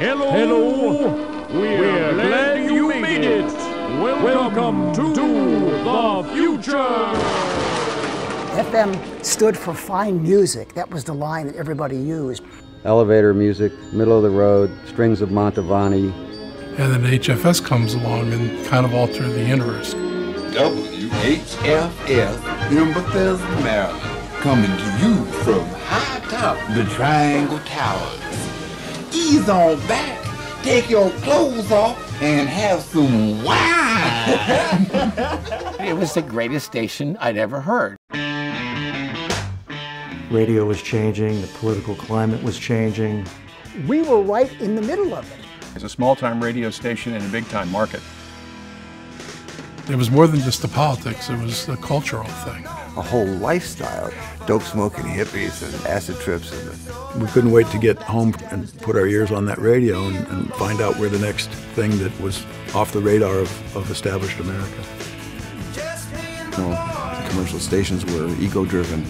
Hello. Hello. We're, glad, you made it. Welcome, to, the future. FM stood for fine music. That was the line that everybody used. Elevator music, middle of the road, strings of Mantovani. And then HFS comes along and kind of altered the universe. WHFS in Bethesda, Maryland. Coming to you from high top the Triangle Towers. Ease on back, take your clothes off, and have some wine. it was the greatest station I'd ever heard. Radio was changing, the political climate was changing. We were right in the middle of it. It's a small time radio station in a big time market. It was more than just the politics, it was a cultural thing. A whole lifestyle. Dope smoking hippies and acid trips. And we couldn't wait to get home and put our ears on that radio and, and find out where the next thing that was off the radar of, of established America. You know, commercial stations were ego driven.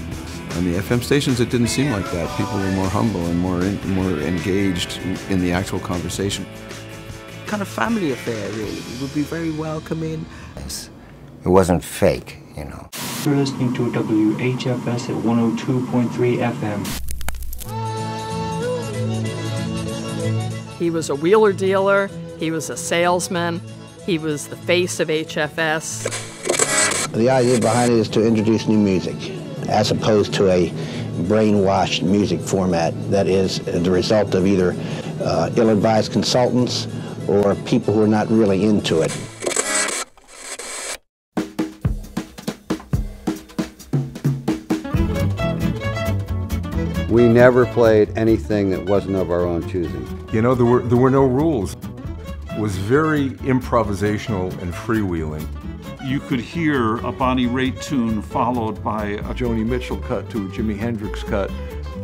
And the FM stations, it didn't seem like that. People were more humble and more in, more engaged in the actual conversation. Kind of family affair, really. It would be very welcoming. It wasn't fake, you know. You're listening to WHFS at 102.3 FM. He was a wheeler dealer. He was a salesman. He was the face of HFS. The idea behind it is to introduce new music as opposed to a brainwashed music format that is the result of either uh, ill-advised consultants or people who are not really into it. We never played anything that wasn't of our own choosing. You know, there were, there were no rules. It was very improvisational and freewheeling. You could hear a Bonnie Raitt tune followed by a Joni Mitchell cut to a Jimi Hendrix cut.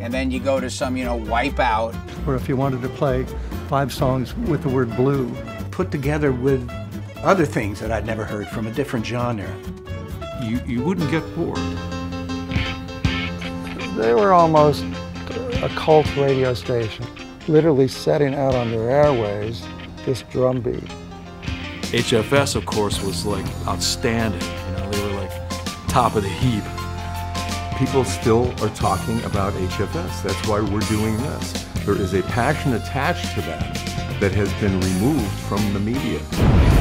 And then you go to some, you know, wipeout. Or if you wanted to play five songs with the word blue. Put together with other things that I'd never heard from a different genre. You, you wouldn't get bored. They were almost a cult radio station, literally setting out on their airways this drum beat. HFS, of course, was like outstanding. You know, they were like top of the heap. People still are talking about HFS. That's why we're doing this. There is a passion attached to that that has been removed from the media.